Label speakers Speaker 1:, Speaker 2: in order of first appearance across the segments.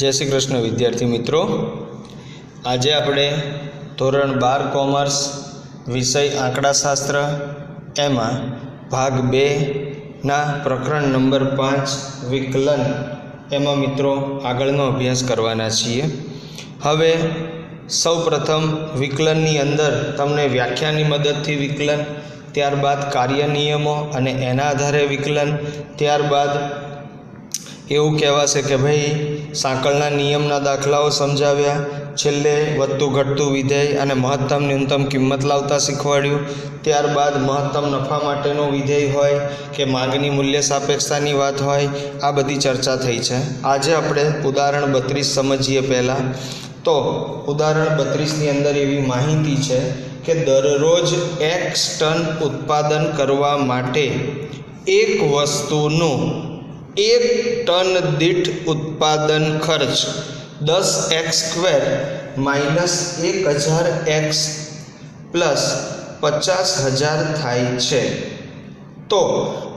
Speaker 1: જય શ્રી કૃષ્ણ, વિદ્યાર્થી મિત્રો. આજે આપણે ધોરણ બાર કોમર્સ વિષય આંકડાશાસ્ત્ર એમાં ભાગ બેના પ્રકરણ નંબર પાંચ વિકલન એમાં મિત્રો આગળનો અભ્યાસ કરવાના છીએ. હવે સૌ પ્રથમ વિકલનની અંદર તમને વ્યાખ્યાની મદદથી વિકલન, ત્યારબાદ કાર્ય નિયમો અને એના આધારે વિકલન, ત્યારબાદ એવું કહેવાશે કે ભાઈ સાંકળના નિયમના દાખલાઓ સમજાવ્યા. છેલ્લે વધતું ઘટતું વિધેય અને મહત્તમ ન્યૂનતમ કિંમત લાવતા શીખવાડ્યું. ત્યારબાદ મહત્તમ નફા માટેનો વિધેય હોય કે માગની મૂલ્ય સાપેક્ષતાની વાત હોય, આ બધી ચર્ચા થઈ છે. આજે આપણે ઉદાહરણ બત્રીસ સમજીએ પહેલાં. તો, ઉદાહરણ બત્રીસની અંદર એવી માહિતી છે કે દરરોજ એક્સ ટન ઉત્પાદન કરવા માટે એક વસ્તુનું એક ટન દીઠ ઉત્પાદન ખર્ચ દસ એક્સ સ્ક્વેર માઇનસ એક હજાર એક્સ પ્લસ પચાસ હજાર થાય છે. તો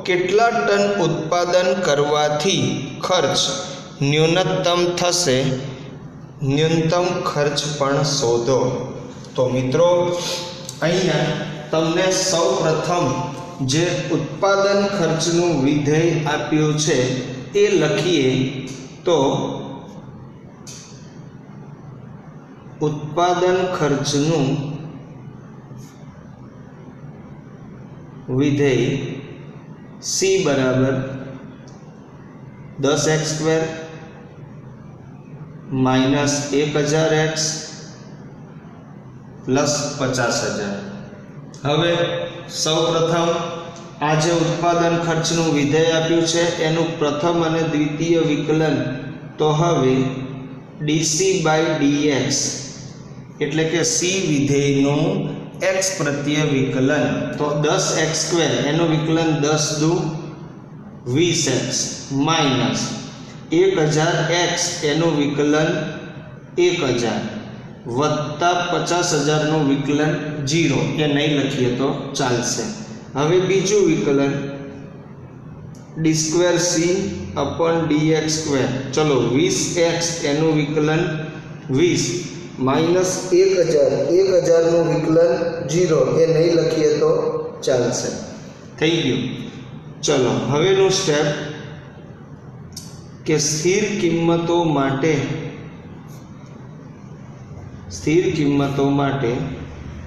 Speaker 1: કેટલા ટન ઉત્પાદન કરવાથી ખર્ચ ન્યૂનતમ થશે? ન્યૂનતમ ખર્ચ પણ શોધો. તો મિત્રો, અહીંયા તમને સૌ પ્રથમ જે ઉત્પાદન ખર્ચનું વિધેય આપ્યું છે, એ લખીએ તો ઉત્પાદન ખર્ચનું વિધેય સી બરાબર દસ એક્સ સ્ક્વેર માઇનસ એક હજાર એક્સ પ્લસ પચાસ હજાર. હવે સૌ પ્રથમ આ જે ઉત્પાદન ખર્ચનું વિધેય આપ્યું છે. એનું પ્રથમ અને દ્વિતીય વિકલન તો હવે ડીસી બાય ડીએક્સ એટલે કે સી વિધેયનું એક્સ પ્રત્યે વિકલન. તો દસ એક્સ સ્ક્વેર, એનું વિકલન દસ દુ વીસ એક્સ માઇનસ એક હજાર એક્સ, એનું વિકલન એક હજાર વત્તા પચાસ હજારનું વિકલન જીરો એ નહીં લખીએ તો ચાલશે. હવે બીજું વિકલન. D square C upon D X square. ચલો વીસ એક્સ એનું વિકલન વીસ. માઇનસ એક હજાર. એક હજારનું વિકલન જીરો એ નહીં લખીએ તો ચાલશે. થઈ ગયું. ચલો હવેનું સ્ટેપ કે સ્થિર કિંમતો માટે, સ્થિર કિંમતો માટે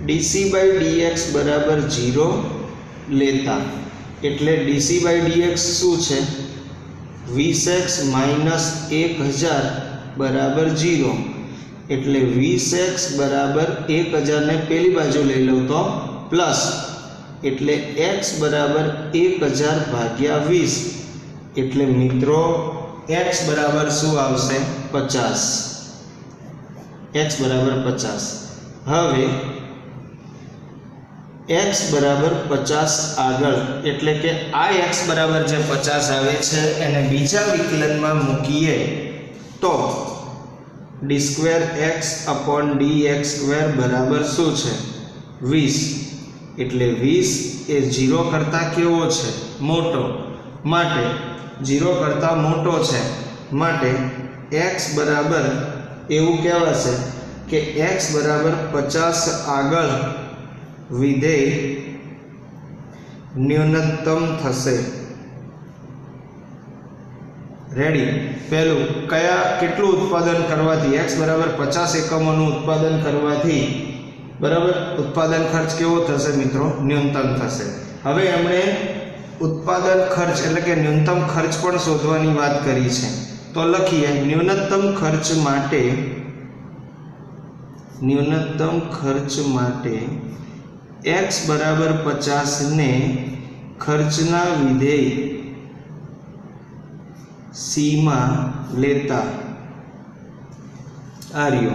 Speaker 1: ડીસી બાય ડીએક્સ બરાબર જીરો લેતા. એટલે ડીસી બાય ડીએક્સ શું છે? વીસ એક્સ માઇનસ એક હજાર બરાબર જીરો એટલે વીસ એક્સ બરાબર એક હજારને પેલી બાજુ લઈ લઉં તો પ્લસ. એટલે એક્સ બરાબર એક હજાર ભાગ્યા વીસ. એટલે મિત્રો, એક્સ બરાબર શું આવશે? પચાસ. એક્સ બરાબર પચાસ. હવે એક્સ બરાબર પચાસ આગળ. એટલે કે આ એક્સ બરાબર જે પચાસ આવે છે, એને બીજા વિકલનમાં મૂકીએ તો D square X upon D X square બરાબર શું છે? વીસ. એટલે વીસ એ જીરો કરતાં કેવો છે? મોટો. માટે જીરો કરતાં મોટો છે. માટે એક્સ બરાબર એવું કહેવાશે કે એક્સ બરાબર પચાસ આગળ વિધેય ન્યૂનતમ થશે. રેડી પહેલું, કયા, કેટલું ઉત્પાદન કરવાથી? એક્સ બરાબર પચાસ એકમોનું ઉત્પાદન કરવાથી બરાબર? ઉત્પાદન ખર્ચ કેવો થશે મિત્રો? ન્યૂનતમ થશે. હવે એમણે ઉત્પાદન ખર્ચ એટલે કે ન્યૂનતમ ખર્ચ પણ શોધવાની વાત કરી છે. તો લખીએ, ન્યૂનતમ ખર્ચ માટે, ન્યૂનતમ ખર્ચ માટે એક્સ બરાબર પચાસને ખર્ચના વિધેય સીમાં લેતા આર્યો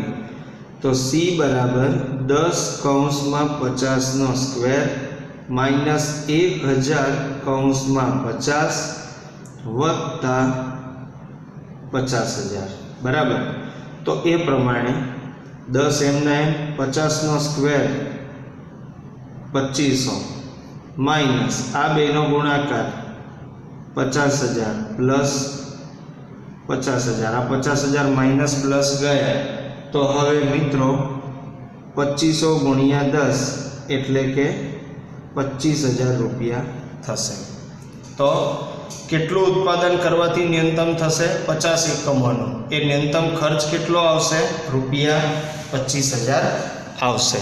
Speaker 1: તો સી બરાબર દસ કૌંસમાં પચાસનો સ્ક્વેર માઇનસ એક હજાર કૌંસમાં પચાસ વત્તા પચાસ હજાર. બરાબર? તો એ પ્રમાણે દસ એમના એમ પચાસનો સ્ક્વેર પચીસો. માઇનસ આ બેનો ગુણાકાર પચાસ હજાર પ્લસ પચાસ હજાર. આ પચાસ હજાર માઇનસ પ્લસ ગયા. તો હવે મિત્રો પચીસો ગુણ્યા દસ એટલે કે પચીસ હજાર રૂપિયા થશે. તો કેટલું ઉત્પાદન કરવાથી ન્યૂનતમ થશે? પચાસ એકમોનું. એ ન્યૂનતમ ખર્ચ કેટલો આવશે? રૂપિયા પચીસ હજાર આવશે.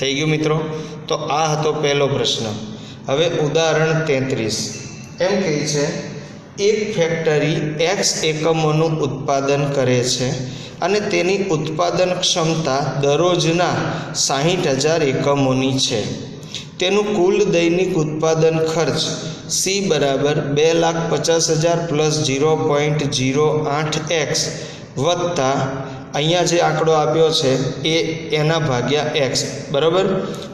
Speaker 1: થઈ ગયું મિત્રો? તો આ હતો પહેલો પ્રશ્ન. હવે ઉદાહરણ તેત્રીસ. એમ કહે છે, એક ફેક્ટરી એક્સ એકમોનું ઉત્પાદન કરે છે અને તેની ઉત્પાદન ક્ષમતા દરરોજના સાહીઠ હજાર એકમોની છે. તેનું કુલ દૈનિક ઉત્પાદન ખર્ચ સી બરાબર બે લાખ પચાસ હજાર પ્લસ ઝીરો પોઈન્ટ ઝીરો આઠ એક્સ વત્તા અહીંયા જે આંકડો આપ્યો છે એ એના ભાગ્યા એક્સ બરાબર?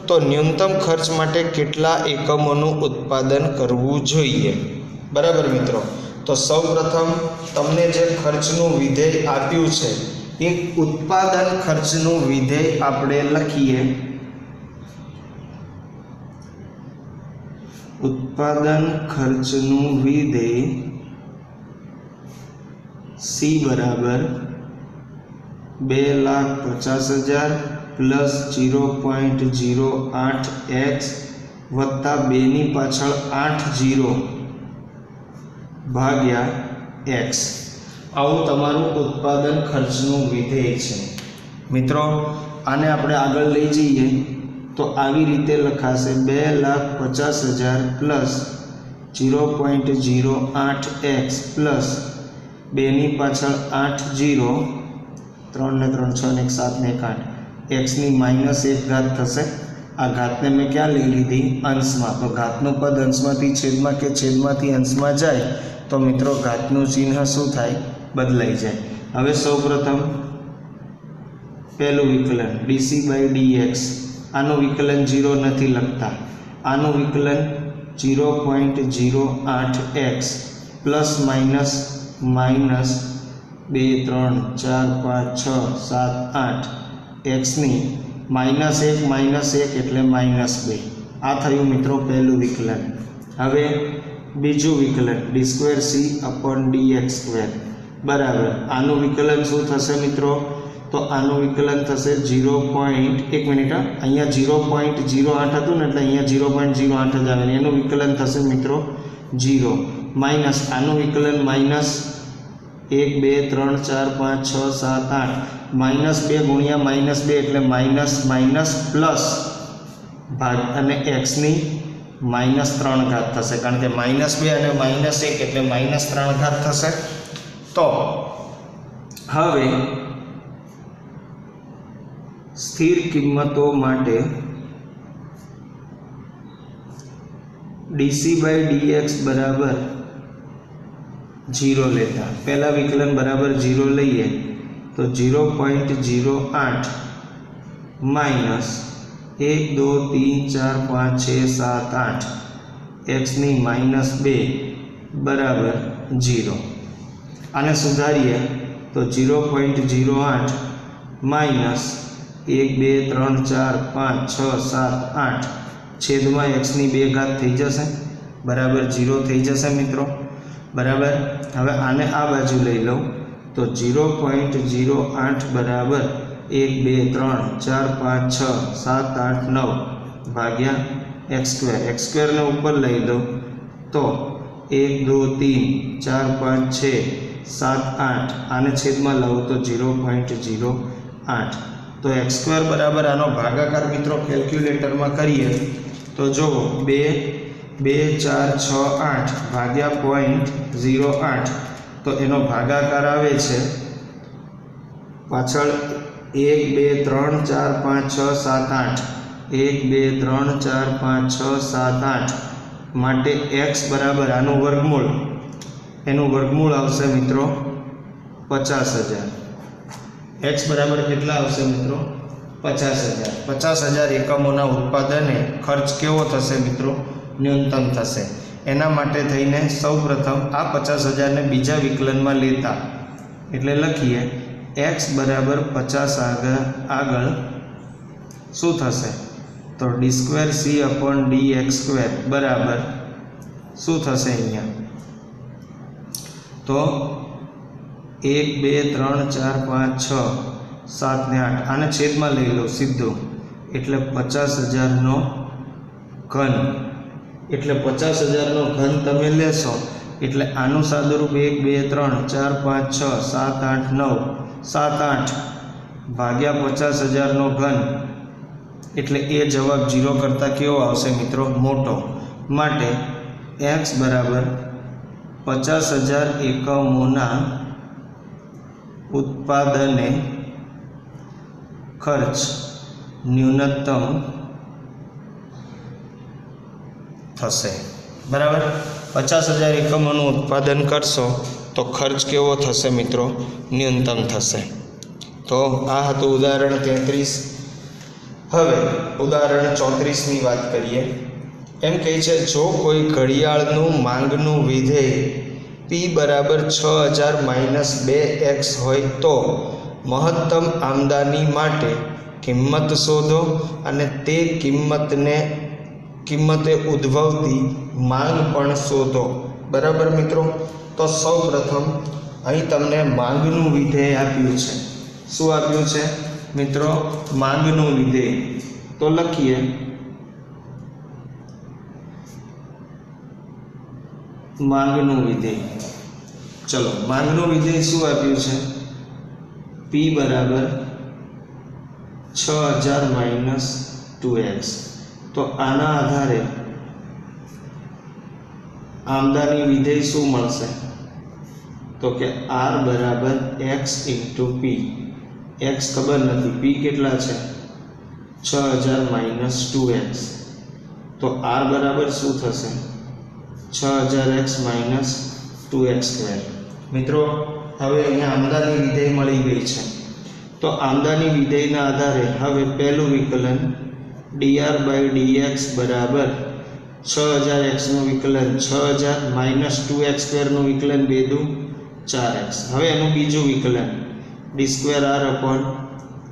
Speaker 1: તો ન્યૂનતમ ખર્ચ માટે કેટલા એકમોનું ઉત્પાદન કરવું જોઈએ? બરાબર મિત્રો? તો સૌપ્રથમ તમને જે ખર્ચનું વિધેય આપ્યું છે, એ ઉત્પાદન ખર્ચનું વિધેય આપણે લખીએ. ઉત્પાદન ખર્ચનું વિધેય સી બરાબર બે લાખ પચાસ હજાર પ્લસ જીરો પોઈન્ટ જીરો આઠ એક્સ વત્તા બેની પાછળ આઠ જીરો ભાગ્યા એક્સ. આવું તમારું ઉત્પાદન ખર્ચનું વિધેય છે. મિત્રો, આને આપણે આગળ લઈ જઈએ તો આવી રીતે લખાશે બે લાખ પચાસ હજાર પ્લસ જીરો પોઈન્ટ જીરો આઠ એક્સ પ્લસ બેની પાછળ આઠ જીરો ત્રણ ને ત્રણ છ ને એક સાત ને એક આઠ. એક્સની માઇનસ એક ઘાત થશે. આ ઘાતને મેં ક્યાં લઈ લીધી? અંશમાં. તો ઘાતનું પદ અંશમાંથી છેદમાં કે છેદમાંથી અંશમાં જાય, તો મિત્રો ઘાતનું ચિહ્ન શું થાય? બદલાઈ જાય. હવે સૌ પ્રથમ પહેલું વિકલન, ડીસી બાય ડીએક્સ. આનું વિકલન જીરો નથી લખતા. આનું વિકલન જીરો પોઈન્ટ જીરો આઠ એક્સ. પ્લસ માઇનસ માઇનસ બે, ત્રણ, ચાર, પાંચ, છ, સાત, આઠ એક્સની માઇનસ એક માઇનસ એક એટલે માઇનસ બે. આ થયું મિત્રો પહેલું વિકલન. હવે બીજું વિકલન. D square C upon D X square. બરાબર. આનું વિકલન શું થશે મિત્રો? તો આનું વિકલન થશે ઝીરો પોઈન્ટ, એક મિનિટ અહીંયા ઝીરો પોઈન્ટ ઝીરો આઠ હતું ને એટલે અહીંયા ઝીરો પોઈન્ટ ઝીરો આઠ જ આવે. એનું વિકલન થશે મિત્રો ઝીરો. માઇનસ, આનું વિકલન માઇનસ એક, બે, ત્રણ, ચાર, પાંચ, છ, સાત, આઠ. માઇનસ બે ગુણ્યા માઇનસ બે એટલે માઇનસ માઇનસ પ્લસ ભાગ અને એક્સની માઇનસ ત્રણ ઘાત થશે. કારણ કે માઇનસ બે અને માઇનસ એક એટલે માઇનસ ત્રણ ઘાત થશે. તો હવે સ્થિર કિંમતો માટે ડીસી બાય ડીએક્સ બરાબર જીરો લેતા. પહેલાં વિકલન બરાબર ઝીરો લઈએ, તો જીરો પોઈન્ટ જીરો આઠ માઇનસ એક, દો तीन ચાર, પાંચ, છ, સાત, આઠ. એક્સની માઇનસ બે બરાબર જીરો. આને સુધારીએ, તો જીરો પોઈન્ટ ઝીરો આઠ માઇનસ એક, બે, ત્રણ, ચાર, પાંચ, છ, સાત, આઠ. છેદમાં એક્સની બે ઘાત થઈ જશે. બરાબર જીરો થઈ જશે મિત્રો. બરાબર? હવે આને આ બાજુ લઈ લઉં. તો જીરો પોઈન્ટ જીરો આઠ બરાબર એક, બે, ત્રણ, ચાર, પાંચ, છ, સાત, આઠ, નવ ભાગ્યા એક્સ સ્ક્વેર. એક્સ સ્ક્વેરને ઉપર લઈ લઉં તો એક, દો, તીન, ચાર, પાંચ, છ, સાત, આઠ. આને છેદમાં લઉં તો જીરો પોઈન્ટ ઝીરો આઠ. તો એક્સ સ્ક્વેર બરાબર આનો ભાગાકાર મિત્રો કેલ્ક્યુલેટરમાં કરીએ. તો જુઓ, બે બે ચાર છ આઠ ભાગ્યા પોઈન્ટ ઝીરો આઠ. તો એનો ભાગાકાર આવે છે. પાછળ એક, બે, ત્રણ, ચાર, પાંચ, છ, સાત, આઠ. એક, બે, ત્રણ, ચાર, પાંચ, છ, સાત, આઠ. માટે એક્સ બરાબર આનું વર્ગમૂળ. એનું વર્ગમૂળ આવશે મિત્રો પચાસ હજાર. એક્સ બરાબર કેટલા આવશે મિત્રો? પચાસ હજાર. પચાસ હજાર એકમોના ઉત્પાદને ખર્ચ કેવો થશે મિત્રો? ન્યૂનતમ થશે. એના માટે થઈને સૌ પ્રથમ આ પચાસ હજારને બીજા વિકલનમાં લેતા. એટલે લખીએ, એક્સ બરાબર પચાસ આગળ આગળ શું થશે? તો D square C upon D X square બરાબર શું થશે અહીંયા? તો એક, બે, ત્રણ, ચાર, પાંચ, છ, સાત ને આઠ. આને છેદમાં લઈ લો સીધો. એટલે પચાસ હજારનો ઘન એટલે પચાસ હજારનો ઘન તમે લેશો. એટલે આનું સાદુરૂપ એક, બે, ત્રણ, ચાર, પાંચ, છ, સાત, આઠ, નવ. સાત, આઠ ભાગ્યા પચાસ હજારનો ઘન. એટલે એ જવાબ જીરો કરતાં કેવો આવશે મિત્રો? મોટો. માટે એક્સ બરાબર પચાસ હજાર એકમોના ઉત્પાદને ખર્ચ ન્યૂનતમ થશે. બરાબર? પચાસ હજાર એકમોનું ઉત્પાદન કરશો તો ખર્ચ કેવો થશે મિત્રો? ન્યૂનતમ થશે. તો આ હતું ઉદાહરણ તેત્રીસ. હવે ઉદાહરણ ચોત્રીસની વાત કરીએ. એમ કહે છે, જો કોઈ ઘડિયાળનું માંગનું વિધેય પી બરાબર છ હજાર માઇનસ બે એક્સ હોય તો મહત્તમ આમદાની માટે કિંમત શોધો અને તે કિંમતને કિંમતે ઉદ્ભવતી માંગ પણ શોધો. બરાબર મિત્રો? તો સૌ પ્રથમ અહીં તમને માંગનું વિધેય આપ્યું છે. શું આપ્યું છે? મિત્રો, માંગનું વિધેય. તો લખીએ. માંગનું વિધેય. ચલો, માંગનું વિધેય શું આપ્યું છે? પી બરાબર છ હજાર માઇનસ ટુ એક્સ. તો આના આધારે આમદાની વિધેય શું મળશે? તો કે આર બરાબર એક્સ ઇન્ટુ પી એક્સ ખબર નથી. પી કેટલા છે? છ હજાર માઇનસ ટુ એક્સ તો આર બરાબર શું થશે? છ હજાર X minus two X square મિત્રો, હવે અહીંયા આમદાની વિધેય મળી ગઈ છે. તો આમદાની વિધેયના આધારે હવે પહેલું વિકલન ડીઆર બાય ડીએક્સ બરાબર છ હજાર એક્સનું વિકલન, છ હજાર માઇનસ ટુ એક્સ સ્ક્વેરનું વિકલન બે દુ ચાર એક્સ હવે એનું બીજું વિકલન D square R upon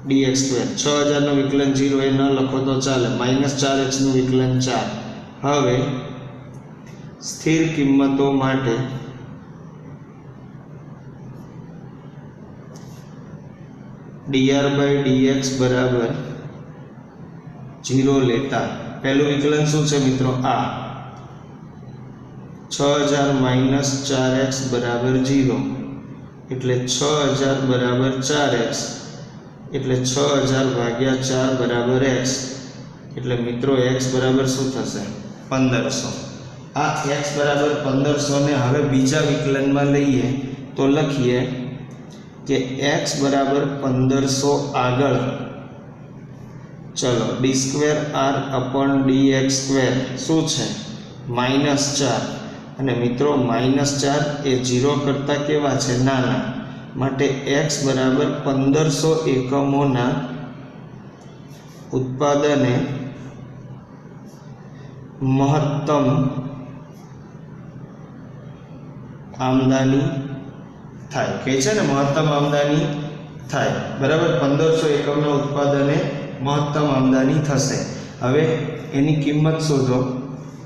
Speaker 1: D X square છ હજારનું વિકલન જીરો એ ન લખો તો ચાલે માઇનસ ચાર એક્સનું વિકલન ચાર. હવે સ્થિર કિંમતો માટે ડીઆર બાય ડીએક્સ બરાબર જીરો લેતા. પહેલું વિકલન શું છે મિત્રો? આ. છ હજાર માઇનસ ચાર એક્સ બરાબર જીરો. એટલે છ હજાર બરાબર ચાર એક્સ. એટલે છ હજાર ભાગ્યા ચાર બરાબર એક્સ. એટલે મિત્રો, એક્સ બરાબર શું થશે? પંદરસો. આ એક્સ બરાબર પંદરસોને હવે બીજા વિકલનમાં લઈએ તો લખીએ કે એક્સ બરાબર પંદરસો આગળ. ચલો D square R upon D X square શું છે? માઇનસ ચાર. અને મિત્રો માઇનસ ચાર એ ઝીરો કરતાં કેવા છે? નાના. માટે એક્સ બરાબર પંદરસો એકમોના ઉત્પાદને મહત્તમ આમદાની થાય. કે છે ને, મહત્તમ આમદાની થાય. બરાબર પંદરસો એકમના ઉત્પાદને મહત્તમ આમદાની થશે. હવે એની કિંમત શોધો.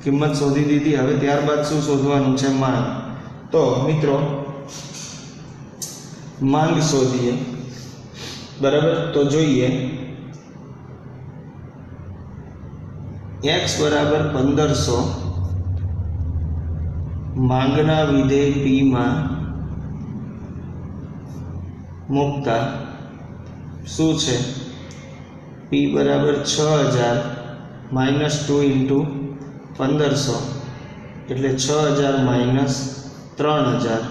Speaker 1: કિંમત શોધી દીધી. હવે ત્યારબાદ શું શોધવાનું છે માંગ તો મિત્રો, માંગ શોધીએ. બરાબર? તો જોઈએ. એક્સ બરાબર પંદરસો. માંગના વિધેય પીમાં મૂકતા. શું છે? પી બરાબર છ હજાર માઇનસ ટુ ઇન્ટુ પંદરસો. એટલે છ હજાર માઇનસ ત્રણ હજાર.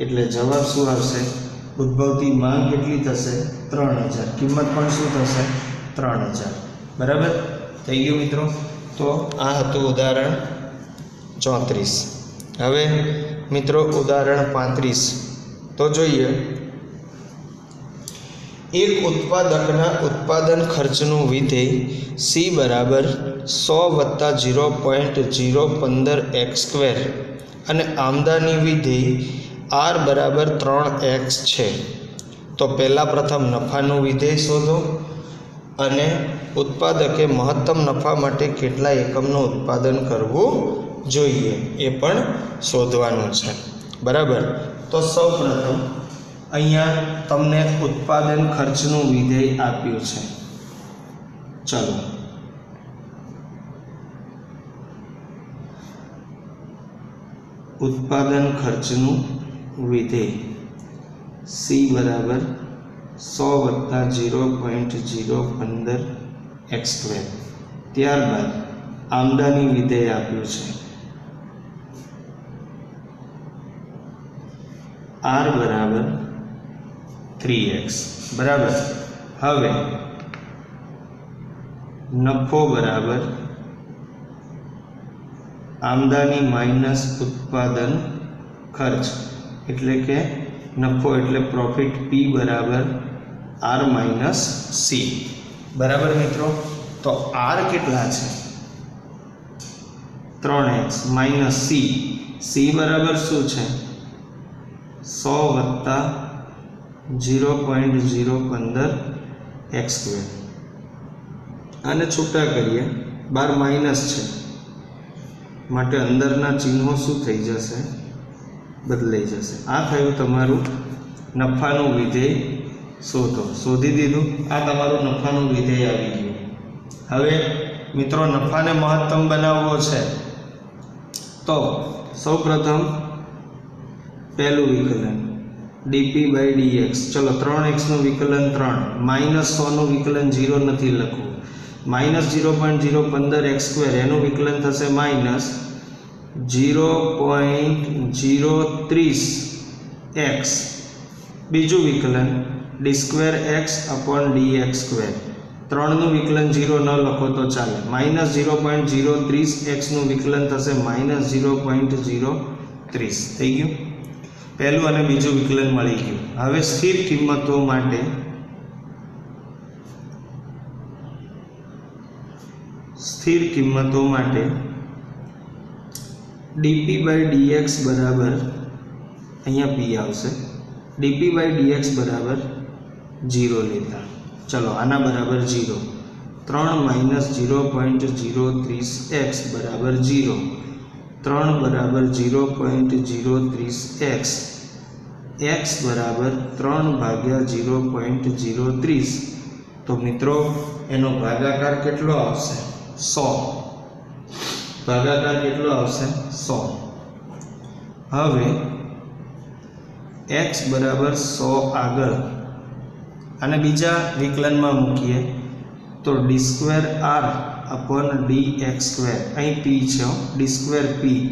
Speaker 1: એટલે જવાબ શું આવશે? ઉદ્ભવતી માંગ કેટલી થશે? ત્રણ હજાર. કિંમત પણ શું થશે? ત્રણ હજાર. બરાબર? થઈ ગયું મિત્રો? તો આ હતું ઉદાહરણ ચોત્રીસ. હવે મિત્રો ઉદાહરણ પાંત્રીસ. તો જોઈએ એક ઉત્પાદકના ઉત્પાદન ખર્ચનું વિધેય સી બરાબર સો વત્તા ઝીરો પોઈન્ટ ઝીરો પંદર એક્સ સ્ક્વેર. અને આમદાની વિધેય આર બરાબર ત્રણ એક્સ છે. તો પહેલાં પ્રથમ નફાનું વિધેય શોધો અને ઉત્પાદકે મહત્તમ નફા માટે કેટલા એકમનું ઉત્પાદન કરવું જોઈએ એ પણ શોધવાનું છે. બરાબર? તો સૌ પ્રથમ અહીંયા તમને ઉત્પાદન ખર્ચનું વિધેય આપ્યું છે. ચલો. ઉત્પાદન ખર્ચનું વિધેય. સી બરાબર સો વત્તા જીરો પોઈન્ટ જીરો પંદર એક્સ સ્ક્વેર. ત્યારબાદ આમદાની વિધેય આપ્યું છે. આર બરાબર થ્રી એક્સ બરાબર હવે નફો બરાબર આમદાની માઇનસ ઉત્પાદન ખર્ચ એટલે કે નફો એટલે પ્રોફિટ પી બરાબર આર માઇનસ સી બરાબર મિત્રો તો આર કેટલા છે ત્રણ એક્સ માઇનસ સી સી બરાબર શું છે સો વત્તા જીરો પોઈન્ટ જીરો પંદર એક્સ સ્ક્વેર. આને છૂટા કરીએ, બાર માઇનસ છે. માટે અંદરના ચિહ્નો શું થઈ જશે? બદલાઈ જશે. આ થયું તમારું નફાનું વિધેય શોધો. શોધી દીધું. આ તમારું નફાનું વિધેય આવી ગયું. હવે મિત્રો, નફાને મહત્તમ બનાવવો છે. તો સૌપ્રથમ પહેલું વિકલન. ડીપી બાય ડીએક્સ ચલો, ત્રણ એક્સનું વિકલન ત્રણ. માઇનસ સોનું વિકલન ઝીરો નથી લખવું. માઇનસ ઝીરો પોઈન્ટ ઝીરો પંદર એક્સ સ્ક્વેર. એનું વિકલન થશે માઇનસ ઝીરો પોઈન્ટ જીરો ત્રીસ એક્સ. બીજું વિકલન D square X upon D X square. ત્રણનું વિકલન જીરો ન લખો તો ચાલે. માઇનસ ઝીરો પોઈન્ટ જીરો ત્રીસ એક્સનું વિકલન થશે માઇનસ ઝીરો પોઈન્ટ ઝીરો ત્રીસ. થઈ ગયું? પહેલું અને બીજું વિકલન મળી ગયું. હવે સ્થિર કિંમતો માટે સ્થિર કિંમતો માટે ડીપી બાય ડીએક્સ બરાબર અહીંયા પી આવશે. ડીપી બાય ડીએક્સ બરાબર જીરો લેતા. ચલો, આના બરાબર જીરો ત્રણ માઇનસ જીરો પોઈન્ટ જીરો ત્રીસ એક્સ બરાબર જીરો ત્રણ બરાબર ઝીરો પોઈન્ટ જીરો ત્રીસ એક્સ. એક્સ બરાબર ત્રણ ભાગ્યા જીરો પોઈન્ટ જીરો ત્રીસ. તો મિત્રો, એનો ભાગાકાર કેટલો આવશે? સો. ભાગાકાર કેટલો આવશે? સો. હવે, એક્સ બરાબર સો આગળ. અને બીજા વિકલનમાં મૂકીએ તો D square R upon D X square. અહીં પી છે ડી સ્ક્વેર પી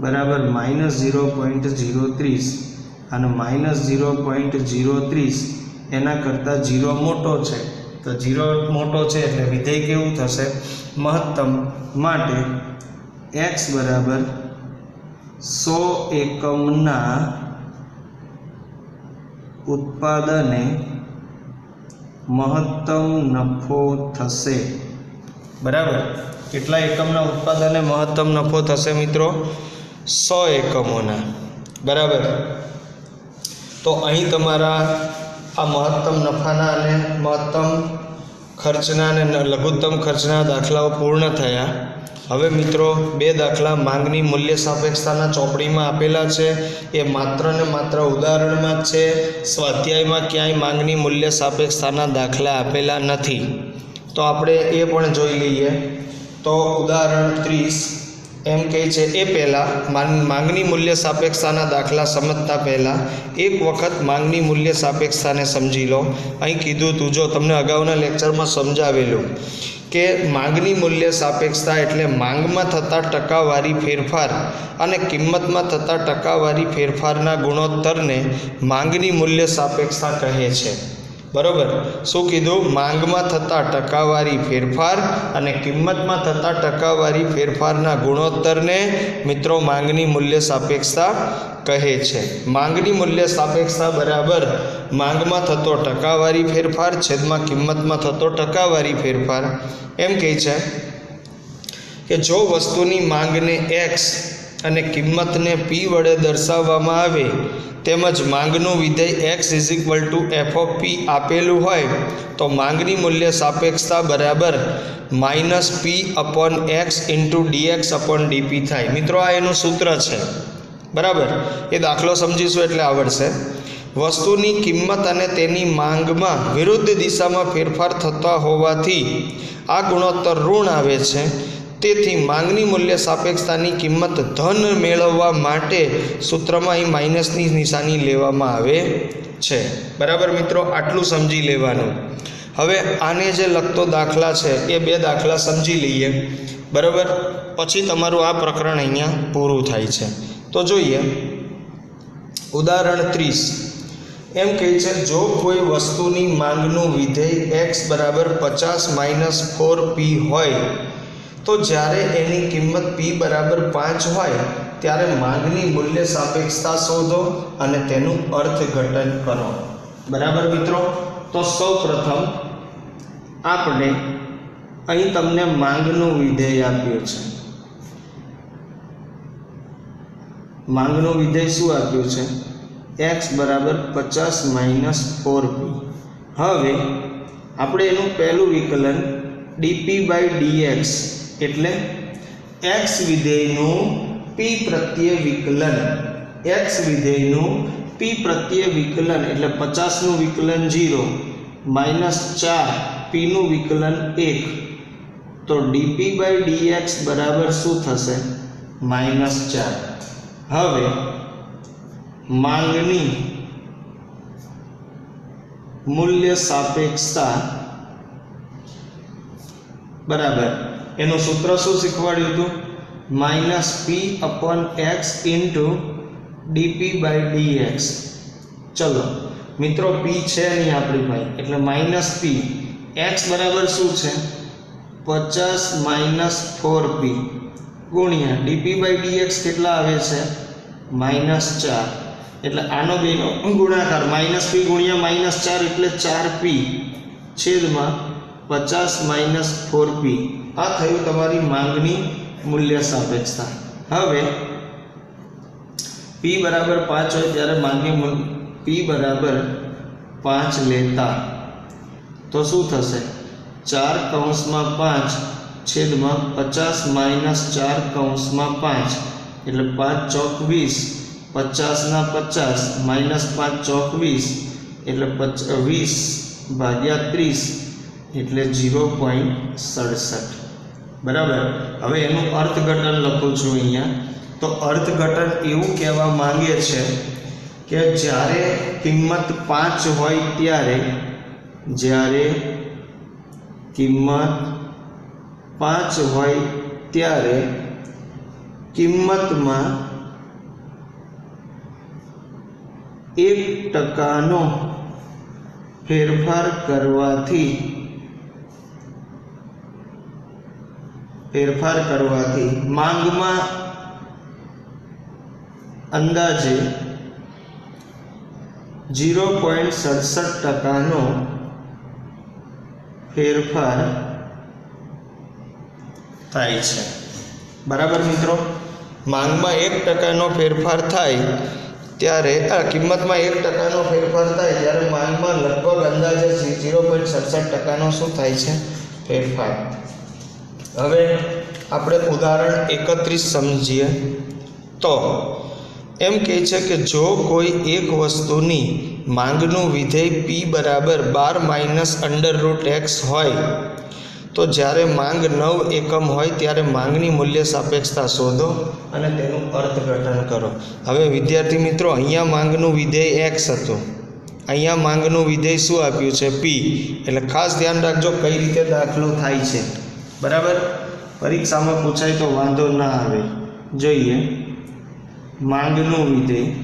Speaker 1: બરાબર માઇનસ ઝીરો પોઈન્ટ ઝીરો ત્રીસ અને માઇનસ ઝીરો પોઈન્ટ ઝીરો ત્રીસ એના કરતાં ઝીરો મોટો છે. તો જીરો મોટો છે એટલે વિધેય કેવું થશે? મહત્તમ માટે એક્સ બરાબર સો એકમના ઉત્પાદને મહત્તમ નફો થશે. બરાબર? કેટલા એકમના ઉત્પાદને મહત્તમ નફો થશે મિત્રો? સો એકમોના. બરાબર? તો અહીં તમારા આ મહત્તમ નફાના અને મહત્તમ ખર્ચના અને લઘુત્તમ ખર્ચના દાખલાઓ પૂર્ણ થયા. હવે મિત્રો, બે દાખલા માંગની મૂલ્ય સાપેક્ષતાના ચોપડીમાં આપેલા છે. એ માત્ર ને માત્ર ઉદાહરણમાં જ છે. સ્વાધ્યાયમાં ક્યાંય માંગની મૂલ્ય સાપેક્ષતાના દાખલા આપેલા નથી. તો આપણે એ પણ જોઈ લઈએ. તો ઉદાહરણ ત્રીસ, એમ કહે છે, એ પહેલાં માંગની મૂલ્ય સાપેક્ષતાના દાખલા સમજતા પહેલાં એક વખત માંગની મૂલ્ય સાપેક્ષતાને સમજી લો. અહીં કીધું તું, જો તમને અગાઉના લેક્ચરમાં સમજાવેલું કે માંગની મૂલ્ય સાપેક્ષતા એટલે માંગમાં થતા ટકાવારી ફેરફાર અને કિંમતમાં થતા ટકાવારી ફેરફારના ગુણોત્તરને માંગની મૂલ્ય સાપેક્ષતા કહે છે. બરોબર. શું કીધું? માંગમાં થતા ટકાવારી ફેરફાર અને કિંમતમાં થતા ટકાવારી ફેરફારના ગુણોત્તરને મિત્રો માંગની મૂલ્ય સાપેક્ષતા કહે છે. માંગની મૂલ્ય સાપેક્ષતા બરાબર. માંગમાં થતો ટકાવારી ફેરફાર, છેદમાં કિંમતમાં થતો ટકાવારી ફેરફાર. એમ કહે છે કે જો વસ્તુની માંગને એક્સ અને કિંમતને પી વડે દર્શાવવામાં આવે, તેમજ માંગનું વિધેય X is equal to F of P આપેલું હોય, તો માંગની મૂલ્ય સાપેક્ષતા બરાબર minus P upon X into DX upon DP થાય. મિત્રો, આ એનું સૂત્ર છે. બરાબર? એ દાખલો સમજીશું એટલે આવડશે. વસ્તુની કિંમત અને તેની માંગમાં વિરુદ્ધ દિશામાં ફેરફાર થતા હોવાથી આ ગુણોત્તર ઋણ આવે છે. તેથી માંગની મૂલ્ય સાપેક્ષતાની કિંમત ધન મેળવવા માટે સૂત્રમાં અહીં માઇનસની નિશાની લેવામાં આવે છે. બરાબર મિત્રો? આટલું સમજી લેવાનું. હવે આને જે લગતો દાખલા છે, એ બે દાખલા સમજી લઈએ. બરાબર? પછી તમારું આ પ્રકરણ અહીંયા પૂરું થાય છે. તો જોઈએ. ઉદાહરણ ત્રીસ. એમ કહે છે, જો કોઈ વસ્તુની માંગનું વિધેય એક્સ બરાબર પચાસ માઇનસ ફોર પી હોય તો જ્યારે એની કિંમત પી બરાબર પાંચ હોય, ત્યારે માંગની મૂલ્ય સાપેક્ષતા શોધો અને તેનું અર્થઘટન કરો. બરાબર મિત્રો? તો સૌ પ્રથમ આપણે અહીં તમને માંગનું વિધેય આપ્યું છે. માંગનું વિધેય શું આપ્યું છે? એક્સ બરાબર પચાસ માઇનસ ફોર પી હવે આપણે એનું પહેલું વિકલન ડીપી બાય ડીએક્સ એટલે એક્સ વિધેયનું પી પ્રત્યે વિકલન. એક્સ વિધેયનું પી પ્રત્યે વિકલન, એટલે પચાસનું વિકલન જીરો માઇનસ ચાર, પીનું વિકલન એક. તો ડીપી બાય ડીએક્સ બરાબર શું થશે? માઇનસ ચાર. હવે માંગની મૂલ્ય સાપેક્ષતા બરાબર. એનું સૂત્ર શું શીખવાડ્યું હતું? Minus P upon X into DP by DX ચલો, મિત્રો પી છે નહીં આપણી પાસે, એટલે માઇનસ પી એક્સ બરાબર શું છે? પચાસ માઇનસ ફોર પી ગુણ્યા ડીપી બાય ડીએક્સ કેટલા આવે છે? માઇનસ ચાર. એટલે આનો બેનો ગુણાકાર, માઇનસ પી ગુણ્યા માઇનસ ચાર એટલે ચાર પી છેદમાં પચાસ માઇનસ ફોર પી આ થયું તમારી માંગની મૂલ્ય સાપેક્ષતા. હવે પી બરાબર પાંચ હોય ત્યારે માંગની પી બરાબર પાંચ લેતા. તો શું થશે? ચાર કૌંસમાં પાંચ છેદમાં પચાસ માઇનસ ચાર કૌંસમાં પાંચ. એટલે પાંચ ચોક વીસ, પચાસના પચાસ, માઇનસ પાંચ ચોક વીસ. એટલે પચ, વીસ ભાગ્યા ત્રીસ એટલે ઝીરો પોઈન્ટ સડસઠ બરાબર? હવે એનું અર્થઘટન લખું છું અહીંયા. તો અર્થઘટન એવું કહેવા માંગે છે કે જ્યારે કિંમત પાંચ હોય ત્યારે, જ્યારે કિંમત પાંચ હોય ત્યારે કિંમતમાં એક ટકાનો ફેરફાર કરવાથી ફેરફાર કરવાથી માંગમાં અંદાજે ઝીરો પોઈન્ટ સડસઠ ટકાનો ફેરફાર થાય છે. બરાબર મિત્રો? માંગમાં એક ટકાનો ફેરફાર થાય ત્યારે આ કિંમતમાં એક ટકાનો ફેરફાર થાય ત્યારે માંગમાં લગભગ અંદાજે ઝીરો પોઈન્ટ સડસઠ ટકાનો શું થાય છે? ફેરફાર. હવે આપણે ઉદાહરણ એકત્રીસ સમજીએ. તો એમ કહે છે કે જો કોઈ એક વસ્તુની માંગનું વિધેય પી બરાબર બાર માઇનસ અંડર રૂટ એક્સ હોય, તો જ્યારે માંગ નવ એકમ હોય ત્યારે માંગની મૂલ્ય સાપેક્ષતા શોધો અને તેનું અર્થઘટન કરો. હવે વિદ્યાર્થી મિત્રો, અહીંયા માંગનું વિધેય એક્સ હતું. અહીંયા માંગનું વિધેય શું આપ્યું છે? પી એટલે ખાસ ધ્યાન રાખજો કઈ રીતે દાખલો થાય છે. બરાબર? પરીક્ષામાં પૂછાય તો વાંધો ના આવે. જોઈએ. માંગનું વિધેય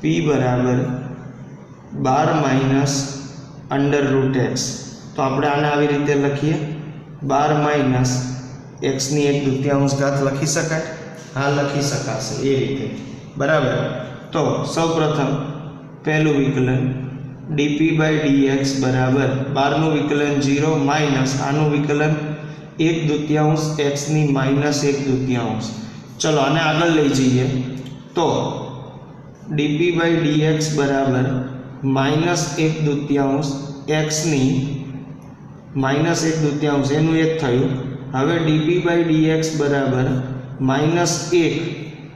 Speaker 1: પી બરાબર બાર માઇનસ અંડર રૂટ એક્સ. તો આપણે આને આવી રીતે લખીએ. બાર માઇનસ એક્સની એક દૃત્યાંશ ઘાત લખી શકાય. હા, લખી શકાશે એ રીતે. બરાબર? તો સૌપ્રથમ પહેલું વિકલન ડીપી બાય ડીએક્સ બરાબર બારનું વિકલન જીરો માઇનસ આનું વિકલન એક દૃત્યાંશ એક્સની માઇનસ એક દૃત્યાંશ. ચલો, આને આગળ લઈ જઈએ. તો ડીપી બાય ડીએક્સ બરાબર માઇનસ એક દૃત્યાંશ એક્સની માઇનસ એક દૃત્યાંશ, એનું એક થયું. હવે ડીપી બાય ડીએક્સ બરાબર માઇનસ એક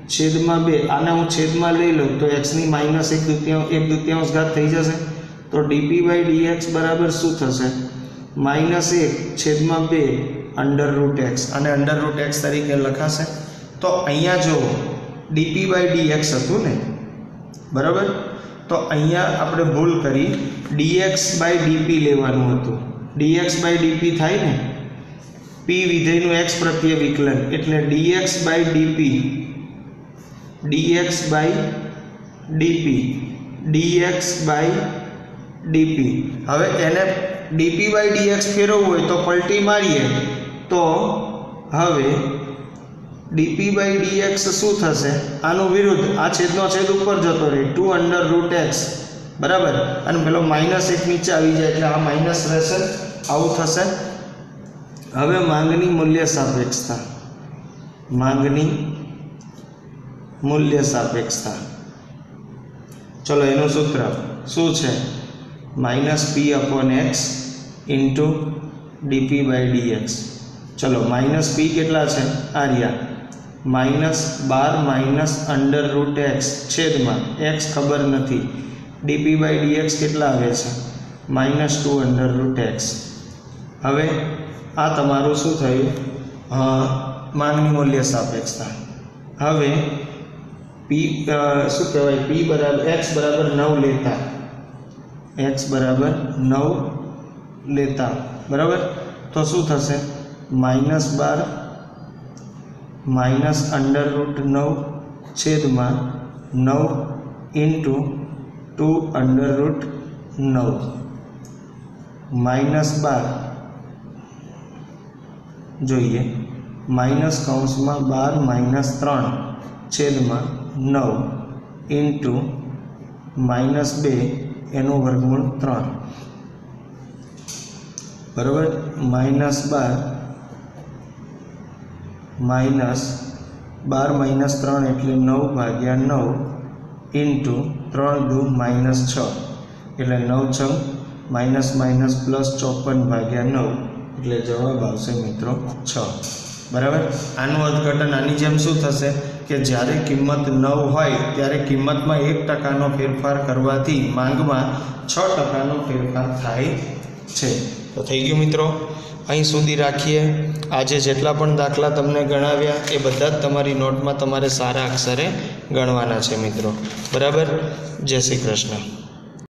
Speaker 1: છેદમાં બે, આને હું છેદમાં લઈ લઉં તો એક્સની માઇનસ એક દુત્યાંશ એક દુત્યાંશ ઘાત થઈ જશે. તો ડીપી બાય ડીએક્સ બરાબર શું થશે? માઇનસ એક છેદમાં બે અંડર રૂટ એક્સ. અને અંડર રૂટ એક્સ તરીકે લખાશે. તો અહીંયા જુઓ ડીપી બાય ડીએક્સ હતું ને? બરાબર? તો અહીંયા આપણે ભૂલ કરી ડીએક્સ બાય ડીપી લેવાનું હતું. ડીએક્સ બાય ડીપી થાય ને? પી વિધેયનું એક્સ પ્રત્યે વિકલન. એટલે DX by DP DX by DP DX by DP હવે એને ડીપી બાય ડીએક્સ ફેરવવું હોય તો પલટી મારીએ તો હવે ડીપી બાય ડીએક્સ શું થશે? આનું વિરુદ્ધ આ છેદનો છેદ ઉપર જતો રહે. ટુ અંડર રૂટ એક્સ બરાબર? અને પેલો માઇનસ એક નીચે આવી જાય એટલે આ માઇનસ રહેશે. આવું થશે. હવે માંગની મૂલ્ય સાપેક્ષતા. માંગની મૂલ્ય સાપેક્ષતા. ચલો એનું સૂત્ર. શું છે? Minus P upon X into DP by DX ચલો, માઇનસ પી કેટલા છે? આર્યા. માઇનસ બાર માઇનસ અંડર રૂટ એક્સ છેદમાં. એક્સ ખબર નથી. ડીપી બાય ડીએક્સ કેટલા આવે છે? Minus two under root X હવે આ તમારું શું થયું? માંગની મૂલ્ય સાપેક્ષતા. હવે પી શું કહેવાય? પી બરાબર એક્સ બરાબર નવ લેતા. એક્સ બરાબર નવ લેતા બરાબર તો શું થશે માઇનસ બાર માઇનસ અંડર રૂટ નવ છેદમાં નવ ઇન્ટુ ટુ અંડર રૂટ નવ માઇનસ બાર જોઈએ માઇનસ કૌંસમાં બાર માઇનસ ત્રણ છેદમાં નવ ઇન્ટુ માઇનસ બે એનું વર્ગમૂળ ત્રણ. બરાબર? માઇનસ બાર માઇનસ બાર માઇનસ ત્રણ એટલે નવ ભાગ્યા નવ ઇન્ટુ ત્રણ દુ માઇનસ છ. એટલે નવ છ માઇનસ માઇનસ પ્લસ ચોપન ભાગ્યા નવ એટલે જવાબ આવશે મિત્રો છ. બરાબર? આનું અર્થઘટન આની જેમ શું થશે? કે જ્યારે કિંમત નવ હોય ત્યારે કિંમતમાં એક ટકાનો ફેરફાર કરવાથી માંગમાં છ ટકાનો ફેરફાર થાય છે. તો થઈ ગયું મિત્રો, અહીં સુધી રાખીએ. આજે જેટલા પણ દાખલા તમને ગણાવ્યા એ બધા જ તમારી નોટમાં તમારે સારા અક્ષરે ગણવાના છે મિત્રો. બરાબર? જય શ્રી કૃષ્ણ.